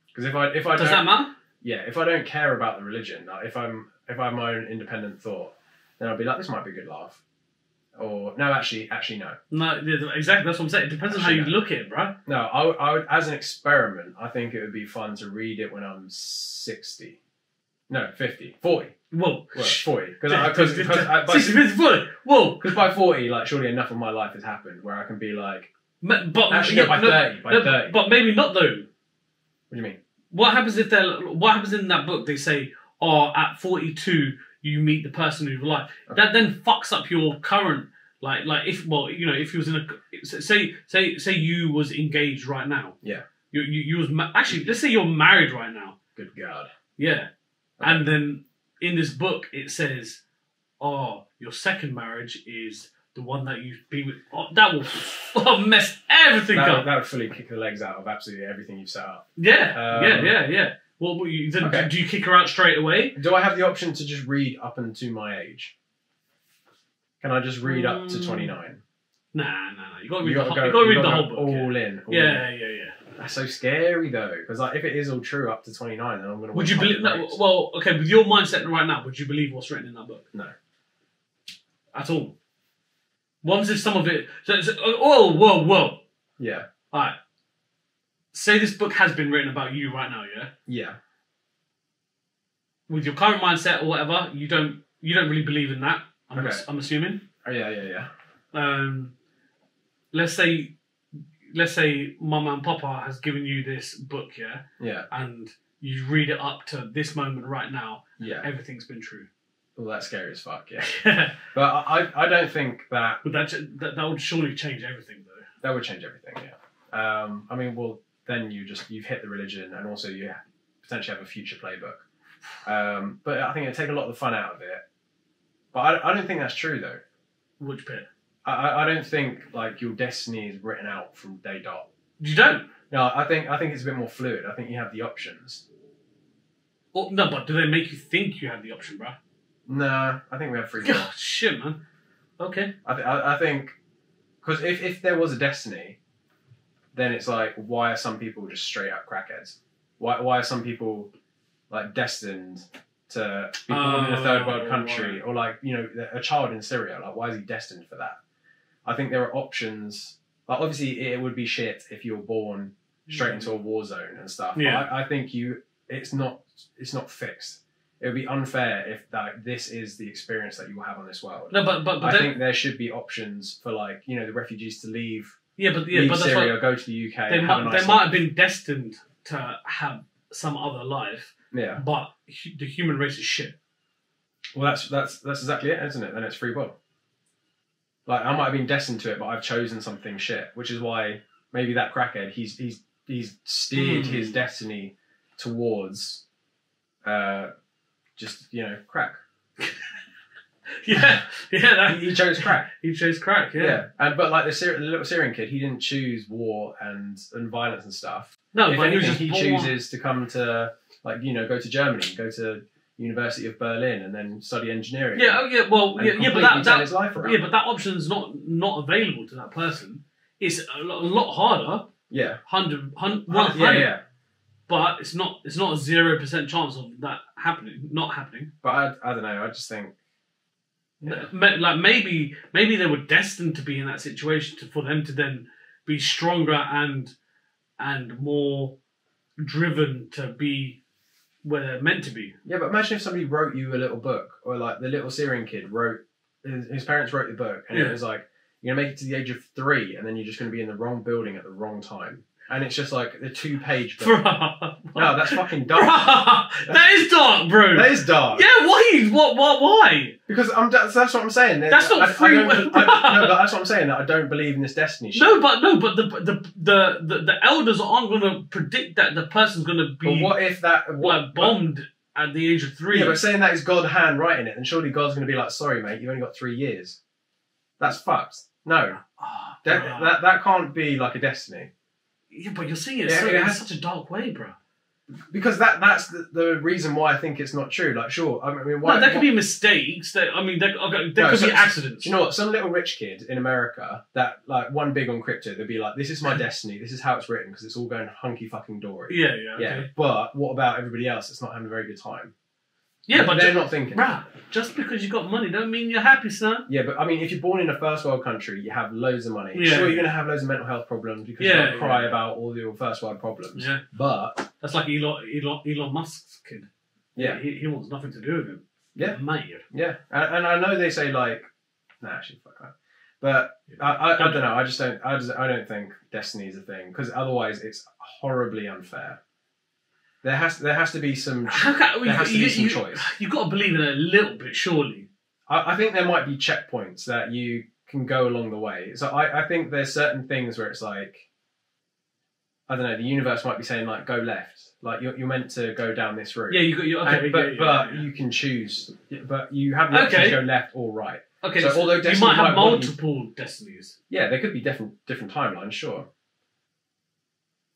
Because if I if I Does don't, that matter? yeah, if I don't care about the religion, like if I'm if I have my own independent thought, then I'd be like, this might be a good laugh. Or no, actually, actually no, No, exactly. That's what I'm saying. It depends on how you Actually, look at it, bro. no. I, would- I would, as an experiment, I think it would be fun to read it when I'm sixty, no, 50, 40, Whoa. well, forty, because because minutes uh, forward. Whoa. because by forty, like surely enough of my life has happened where I can be like, Ma- But actually, yeah, no, by no, thirty, by no, thirty. but maybe not though. what do you mean? What happens if they're what happens in that book? They say, "Oh, at forty-two, you meet the person of your life." Okay. That then fucks up your current like like if well you know if you was in a say say say you was engaged right now. Yeah. You you, you was ma- actually let's say you're married right now. Good God. Yeah. Okay. And then in this book it says, "Oh, your second marriage is." The one that you've been with, oh, that will mess everything That up. that would fully kick the legs out of absolutely everything you've set up. Yeah, Um, yeah, yeah, yeah. Well, you, then, Okay. do you kick her out straight away? Do I have the option to just read up until my age? Can I just read up to Mm. 29? Nah, nah, nah. You got to read, You the, gotta whole, you gotta read the gotta whole book. yeah. All in. all Yeah, in. yeah, yeah. That's so scary though, because like if it is all true up to 29, then I'm gonna. Would you believe? 100 No, well, okay. With your mindset right now, would you believe what's written in that book? No. At all. Once if some of it. So, so, oh, whoa, whoa. Yeah. All right. Say this book has been written about you right now, yeah. Yeah. With your current mindset or whatever, you don't you don't really believe in that. I'm, Okay. ass- I'm assuming. Oh yeah, yeah, yeah. um, let's say let's say mama and papa has given you this book yeah Yeah. and you read it up to this moment right now Yeah. everything's been true Well, that's scary as fuck. Yeah. but I, I, don't think that But that, that that would surely change everything though that would change everything. Yeah. Um. I mean, well, then you just you've hit the religion, and also you potentially have a future playbook. Um. But I think it'd take a lot of the fun out of it. But I, I don't think that's true though. which bit I- I, don't think like your destiny is written out from day dot. you don't No, I think I think it's a bit more fluid. I think you have the options. oh, no but do they make you think you have the option bruh Nah, I think we have free will. God, shit man okay I, th- I, I think because if, if there was a destiny, then it's like why are some people just straight up crackheads? Why why are some people like destined to be born in a ah, third world country right. or like you know a child in Syria? Like why is he destined for that? I think there are options. Like obviously it would be shit if you're born straight into a hmm. war zone and stuff. But Yeah. I, I think you it's not it's not fixed. It would be unfair if like this is the experience that you will have on this world. no but but, but I then, think there should be options for like you know the refugees to leave, yeah but yeah leave but that's Syria, like, go to the UK. they have a might nice they might have been destined to have some other life Yeah, but hu- the human race is shit well that's that's that's exactly it, isn't it? Then it's free will. Like I might have been destined to it, but I've chosen something shit, which is why maybe that crackhead he's he's he's steered Hmm. his destiny towards, uh, just you know crack. yeah, yeah, that, He, he chose crack. he chose crack. Yeah. Yeah. and but like the, Syri- the little Syrian kid, he didn't choose war and and violence and stuff. No, if but he anything, just he chooses to come to like you know go to Germany, go to University of Berlin, and then study engineering. Yeah, oh, yeah. Well, yeah, yeah, but that, that yeah, but that option's not not available to that person. It's a lot, a lot harder. yeah, Hundred, hun- one yeah, hundred, yeah. but it's not it's not a zero percent chance of that happening, not happening. But I, I don't know. I just think yeah. Like maybe maybe they were destined to be in that situation to, for them to then be stronger and and more driven to be where they're meant to be. yeah. But imagine if somebody wrote you a little book, or like the little Syrian kid wrote his, his parents wrote the book, and Yeah. it was like you're gonna make it to the age of three, and then you're just gonna be in the wrong building at the wrong time, and it's just like the two page book. Bruh. no, that's fucking dark. Bruh. that is dark, bro. that is dark. Yeah, why? What? What? Why? Because I'm, that's, that's what I'm saying. That's not I, free I don't, will. I, no, but that's what I'm saying. That I don't believe in this destiny shit. No, but no, but the the the the, the elders aren't going to predict that the person's going to be But what if that? What, like bombed at the age of three. Yeah, but saying that is God hand writing it, then surely God's going to be like, "Sorry, mate, you've only got three years." That's fucked. No, Ah, that, bruh. that that can't be like a destiny. Yeah, but you're seeing it, Yeah, so, it in such a dark way, bro. because that that's the, the reason why I think it's not true. Like, sure, I mean, why, no, there could be mistakes. That I mean, there, okay, there No, could so- be accidents. You know what? Some little rich kid in America that like one big on crypto, they'd be like, "This is my destiny. This is how it's written because it's all going hunky fucking dory." yeah, yeah, okay. Yeah, but what about everybody else that's not having a very good time? Yeah, but they're ju- not thinking. just because you got money don't mean you're happy, son. Yeah, but I mean, if you're born in a first world country, you have loads of money. Yeah. Sure, you're going to have loads of mental health problems because Yeah, you're going to cry yeah. about all your first world problems. Yeah, But that's like Elon Elon, Elon Musk's kid. yeah, he, he wants nothing to do with him. Yeah. mate. yeah, and, and I know they say like, nah, actually, fuck that. But I, I, I don't know. I just don't. I just I don't think destiny is a thing because otherwise it's horribly unfair. There has there has to be some. How can, There has to you, be some you, choice. You've got to believe in it a little bit, surely. I, I think there might be checkpoints that you can go along the way. So I, I think there's certain things where it's like, I don't know, the universe might be saying like go left, like you're, you're meant to go down this route. Yeah, you got. You, okay, And- but yeah, but yeah. you can choose, but you have the option Okay. to go left or right. okay. so So, although you might have might you- multiple destinies. Yeah, there could be different different timelines, sure.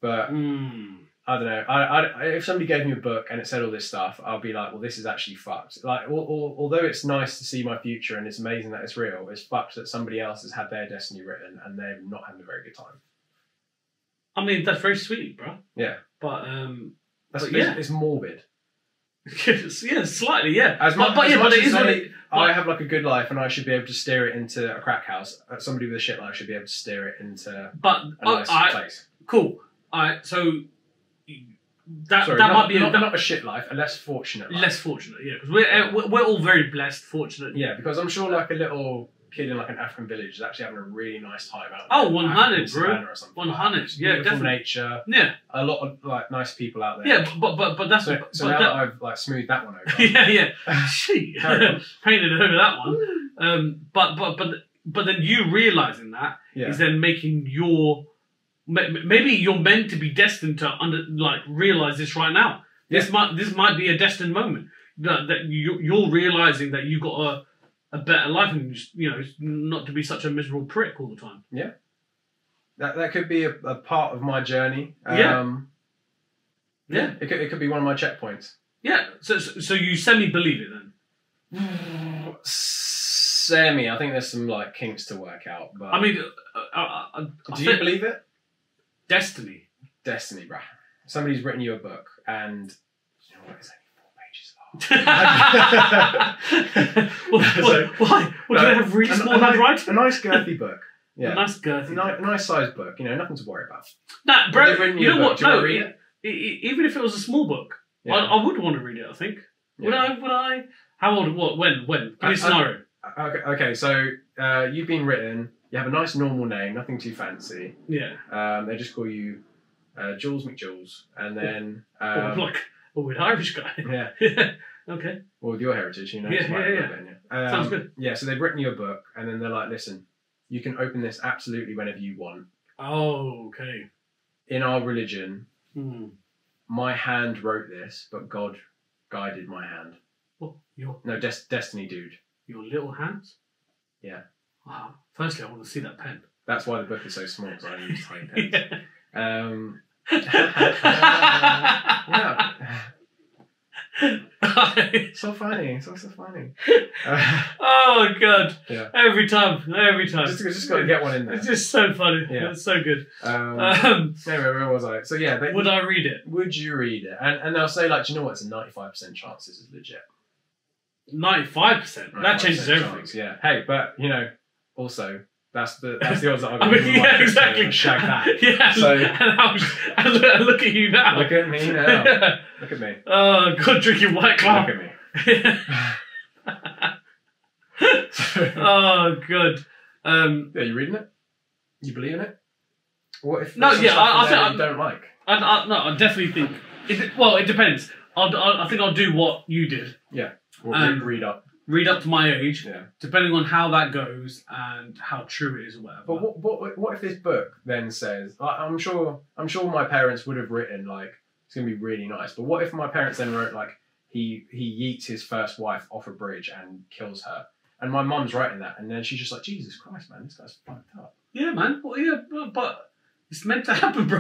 But Mm. I don't know. I, I, if somebody gave me a book and it said all this stuff, I'll be like, well, this is actually fucked. Like, al- al- although it's nice to see my future and it's amazing that it's real, it's fucked that somebody else has had their destiny written and they're not having a very good time. I mean, that's very sweet, bro. Yeah. But um, That's But it's, yeah. it's morbid. yeah, slightly, yeah. As much, but as yeah, much but it is what it. I have like a good life and I should be able to steer it into a crack house. uh, Somebody with a shit life should be able to steer it into But a nice I, place. cool. I so that Sorry, that not, might be a, not, that- not a shit life, a less fortunate life. less fortunate, yeah, because we're, uh, we're we're all very blessed, fortunate. Yeah, because I'm sure like a little kid in like an African village is actually having a really nice time out. Oh, there. 100, bro. or something 100, It's yeah, beautiful definitely. nature, Yeah, a lot of like nice people out there. yeah, but but but that's So, but so now that, that I've like smoothed that one over, yeah, yeah. She painted over that one. Um, but but but but then you realizing that is yeah, then making your maybe you're meant to be destined to under like realize this right now. This might this might be a destined moment that that you you're realizing that you got a a better life and just, you know not to be such a miserable prick all the time. Yeah, that that could be a, a part of my journey. Yeah. Um, Yeah. it could it could be one of my checkpoints. Yeah. So so, so you semi believe it then. Semi, I think there's some like kinks to work out. But I mean, uh, uh, uh, I do you think believe it? Destiny? Destiny, bruh. Somebody's written you a book, and you know what? It's only four pages long. why? So- why? What, do No, they have really a, small handwriting? a nice girthy book. Yeah, A nice girthy. Ni- a nice sized book. You know, nothing to worry about. Nah, bro. they've You know book. what? Do you No, read e- it? e- even if it was a small book, Yeah. I, I would want to read it. I think. Would Yeah. I? Would I? How old? What? When? When? Give me I- a scenario. Okay, okay, so uh, you've been written. You have a nice normal name, nothing too fancy. yeah. Um, they just call you uh, Jules McJules, and then or um, like a weird Irish guy. yeah, okay. well, with your heritage, you know, Yeah, yeah, yeah. bit you. Um, Sounds good. Yeah, so they've written you a book, and then they're like, "Listen, you can open this absolutely whenever you want. Oh, okay. In our religion, Hmm. my hand wrote this, but God guided my hand. What? Your No, des- destiny, dude. your little hands? Yeah. Wow. Firstly, I want to see that pen. That's why the book is so small, because I use tiny pens. yeah. Um, yeah. So funny. So so funny. Uh, oh god. Yeah. Every time. Every time. just just got to get one in there. It's just so funny. Yeah. It's so good. Um, Um, anyway, where was I? So yeah, they, would I read it? would you read it? And and they'll say like, Do you know what? It's a ninety five percent chance this is legit. Ninety-five percent. That 95% changes everything. chance, yeah. Hey, but you know, also that's the that's the odds that I'm I going mean, to yeah, exactly. shag that. Yeah. So- and and look, and look at you now. Look at me now. Look at me. oh, God, drinking white claw. Look at me. oh, good. Um, Yeah, you reading it? You believe in it? What if No, yeah, I- I think I'm- you don't like? I, I, no, I definitely think. It, well, it depends. I'll, I'll, I think I'll do what you did. Or Um, read, read up. Read up to my age, Yeah. depending on how that goes and how true it is or whatever. But what, what what if this book then says? I, I'm sure I'm sure my parents would have written like it's gonna be really nice. But what if my parents then wrote like he he yeets his first wife off a bridge and kills her, and my mum's writing that, and then she's just like Jesus Christ, man, this guy's fucked up. Yeah, man. Well, yeah, but, but It's meant to happen, bro.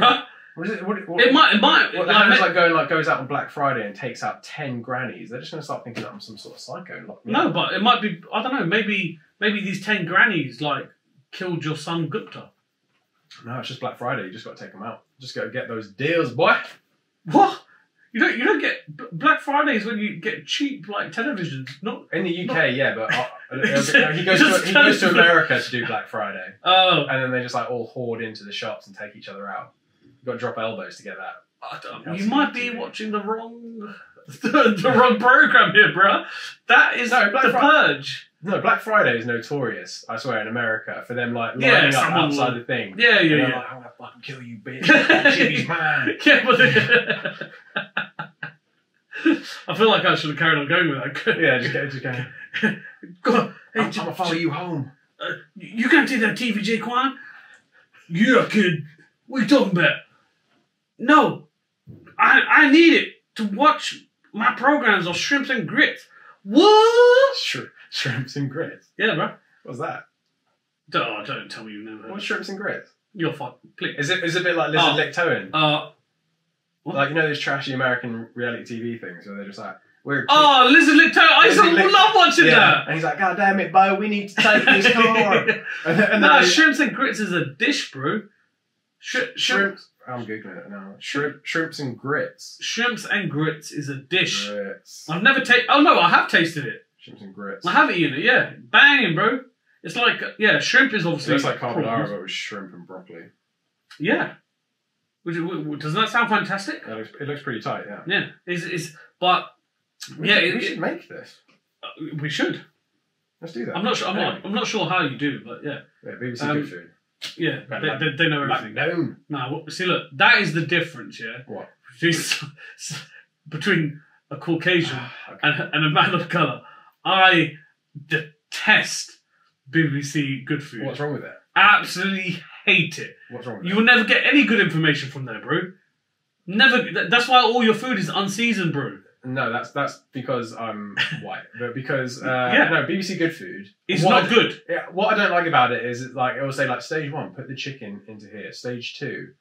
What is it? What, what, It might. It might. What, like, like going like goes out on Black Friday and takes out ten grannies. They're just gonna start thinking that I'm some sort of psycho. me no, up. but it might be. I don't know. Maybe. Maybe these ten grannies like killed your son Gupta. no, it's just Black Friday. You just got to take them out. Just to get those deals, boy. What? You don't. You don't get Black Fridays when you get cheap like televisions. Not. In the UK, yeah, but uh, uh, he goes to he goes to America to do Black Friday, Oh. and then they just like all hoard into the shops and take each other out. You got to drop elbows to get that. You might be TV. watching the wrong. the wrong program here, bro. That is No, Black the Fri- purge. No, Black Friday is notorious. I swear in America for them like Yeah, lining up outside will- the thing. Yeah, yeah, yeah. like, I'm gonna fucking kill you, bitch. Jimmy's man. Yeah, but I feel like I should have carried on going with that. Yeah, just go, just go. Go. Hey, I'm, I'm gonna follow you home. uh, you can't take that TV Jay Kwan? Yeah, kid. What are you talking about? No. I I need it to watch my programs of shrimps and grits. What? Shri- shrimps and grits. Yeah, bro. What's that? Oh, don't tell me you've never heard What's shrimps and grits? You're fucking please. Is it is it a bit like Lizard Oh. Lick Towing? Uh, what? Like you know those trashy American reality TV things where they're just like we're oh, Lizard Lick I used to Lizard love watching yeah, and he's like, God damn it, Bo, we need to take this car. and then, and no, they- shrimps and grits is a dish, bro. Sh- shrimp, shrimps. I'm googling it now. Shrimp, shrimps and grits. shrimps and grits is a dish. Grits. I've never tasted. Oh no, I have tasted it. Shrimps and grits. I have eaten it. Yeah, banging, bro. It's like yeah, shrimp is obviously It's like carbonara, but with shrimp and broccoli. Yeah. Which, doesn't that sound fantastic? It looks, it looks pretty tight, yeah. Yeah, Is is but We Yeah, should, it- we should make this. uh, we should. Let's do that. I'm not sure. I'm not. I'm not sure how you do, but yeah, Yeah, BBC Um, Good Food. Yeah. They, like- they, they know Like, everything. no. No, what- see, look, that is the difference, yeah, What? between, between a Caucasian ah, Okay. and, and a man of color. I detest BBC Good Food. What's wrong with it? Absolutely hate it. What's wrong with You will never get any good information from there, bro. Never. th- That's why all your food is unseasoned, bro. No, that's that's because I'm white. But because uh, Yeah. no, BBC Good Food. It's what not I- good. Yeah, what I don't like about it is it, like it will say like stage one, put the chicken into here. Stage two,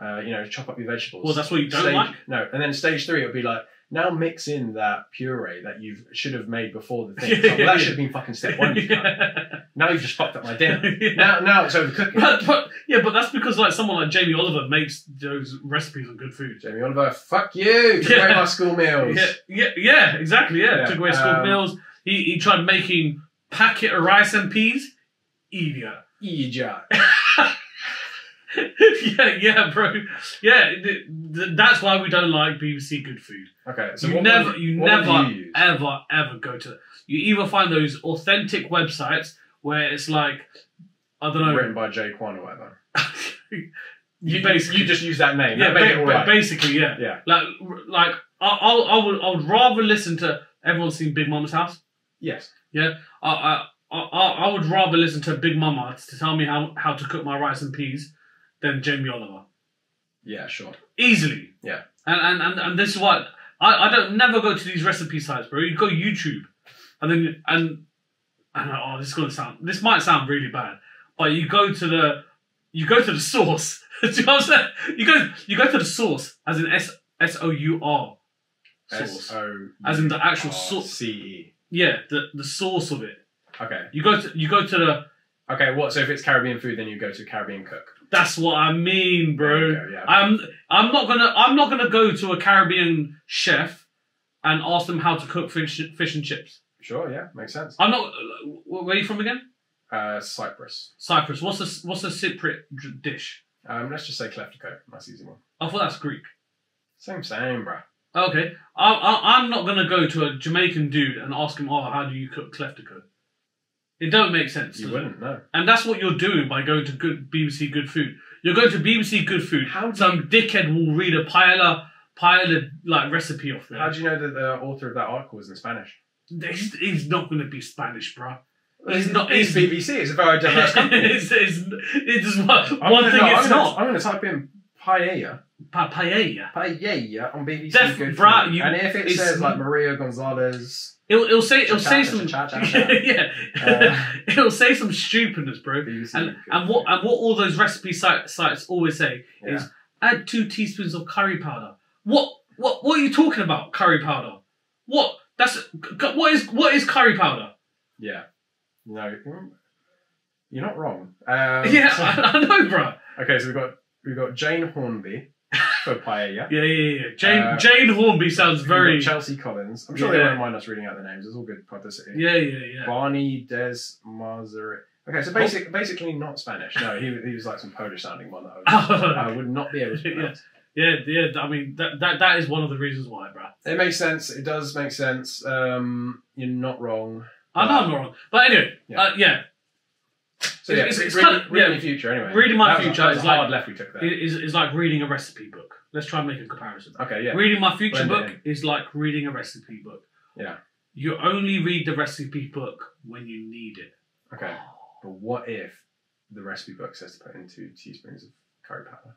uh, you know, chop up your vegetables. Well, that's what you don't stage, like. No, and then stage three, it'll be like now mix in that puree that you should have made before the thing. Yeah, well, that should have been fucking step one. yeah. Now you've just fucked up my dinner. Now, now it's overcooking. But, but yeah, but that's because like someone like Jamie Oliver makes those recipes of good food. Jamie Oliver, fuck you! Took away Yeah. my school meals. Yeah, yeah, yeah, exactly. Yeah, Yeah, took away school um, meals. He he tried making packet of rice and peas. Idiot. Idiot. yeah, yeah, bro. Yeah, th- th- that's why we don't like BBC Good Food. Okay, so you never, you never, you ever, ever go to. You either find those authentic websites where it's like, I don't know, written by Jay Kwan or whatever. you, You, basically, you just use that name. yeah, that ba- it all ba- right. basically, yeah. Yeah. Like, like I, I, I would, I would rather listen to. Everyone's seen Big Mama's house. Yes. Yeah. I, I, I, I would rather listen to Big Mama to tell me how, how to cook my rice and peas than Jamie Oliver. Yeah, sure. Easily. Yeah. And and, and, and this is what I, I don't never go to these recipe sites, bro. You go YouTube. And then and and oh this is gonna sound this might sound really bad. But you go to the you go to the source. Do you know what I'm saying? You go you go to the source as in S S O U R, source. As in the actual source. C E. Yeah, the, the source of it. Okay. You go to you go to the Okay. What? So if it's Caribbean food, then you go to Caribbean cook. That's what I mean, bro. Go, yeah. I'm I'm not gonna I'm not gonna go to a Caribbean chef and ask them how to cook fish, fish and chips. Sure. Yeah. Makes sense. I'm not. Where are you from again? Uh, Cyprus. Cyprus. What's the what's the Cypriot d- dish? Um, let's just say Kleftiko. Nice easy one. I thought that's Greek. Same, same, bruh. Okay, I, I, I'm not gonna go to a Jamaican dude and ask him, "Oh, how do you cook kleftiko?" It don't make sense. You wouldn't know. And that's what you're doing by going to good BBC Good Food. You're going to BBC Good Food. How Some dickhead will read a pile of pile of like recipe off there. How do you know that the author of that article is in Spanish? He's, he's not going to be Spanish, bro. He's not- he's- BBC. It's a very diverse company. it's, it's, it's one, I'm one gonna- thing no, it's I'm gonna, not. I'm going to type in paella Pa- paella. Paella on BBC Def- Good Food. you- and if it says like Maria Gonzalez, It'll, it'll say it'll say some yeah. Uh, it'll say some stupidness, bro. BBC And and what and what all those recipe site, sites always say Yeah. is add two teaspoons of curry powder. What what what are you talking about? Curry powder? What that's what is what is curry powder? Yeah. No, you're- you're not wrong. Um, yeah, I, I know, bro. Okay, so we've got we've got Jane Hornby for paella. Yeah, yeah, yeah. Jane Uh, Jane Hornby sounds very Chelsea Collins. I'm sure they Yeah. won't mind us reading out the names. It's all good publicity. yeah, yeah, yeah. Barney Des Mazaret. Okay, so basic, basically not Spanish. No, he, he was like some Polish sounding one that I, was, I would not be able to pronounce. yeah, yeah. yeah. I mean that that that is one of the reasons why, bro. It makes sense. It does make sense. Um, you're not wrong. I know I'm not wrong, but anyway, Yeah. uh, yeah. So yeah, It's- it's reading, kind of- reading yeah. future anyway. Reading my That was- future that was is a like- hard left we took there. Is is like reading a recipe book. Let's try and make a comparison. okay, yeah. Reading my future Blend book is like reading a recipe book. Yeah. You only read the recipe book when you need it. Okay, but what if the recipe book says to put in two teaspoons of curry powder,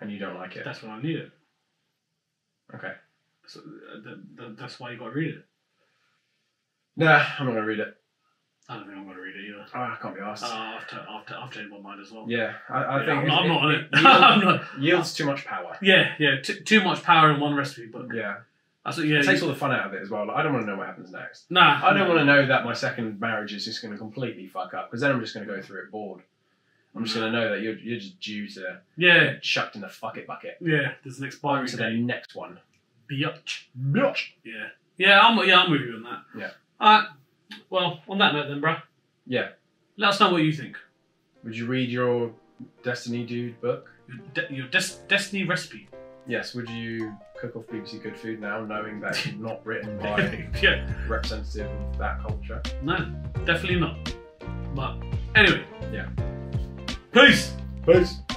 and you don't like it? That's when I need it. Okay. So, uh, th- th- that's why you got to read it. Nah, I'm not gonna read it. I don't think I'm going to read it either. Oh, I can't be asked. Uh, I've, I've, I've changed my mind as well. yeah, I, I Yeah, think I'm, it- not, I'm not on it. I'm not. yields too much power. Yeah, yeah. T- too much power in one recipe book. Yeah, That's what. Yeah. it takes all the fun out of it as well. Like, I don't want to know what happens next. nah. I don't want to know that my second marriage is just going to completely fuck up because then I'm just going to go through it bored. I'm just to know that you're, you're just due to Yeah. get chucked in the fuck it bucket. Yeah. There's an expiry to the date. next one. Biatch. Bitch. Yeah. Yeah. I'm. Yeah. I'm with you on that. Yeah. All right. Well, on that note, then, bruh. Yeah. Let us know what you think. Would you read your Destiny Dude book? Your, de- your des- destiny recipe. Yes. Would you cook off BBC Good Food now, knowing that it's not written by yeah. representative of that culture? No, definitely not. But anyway. Yeah. Peace. Peace.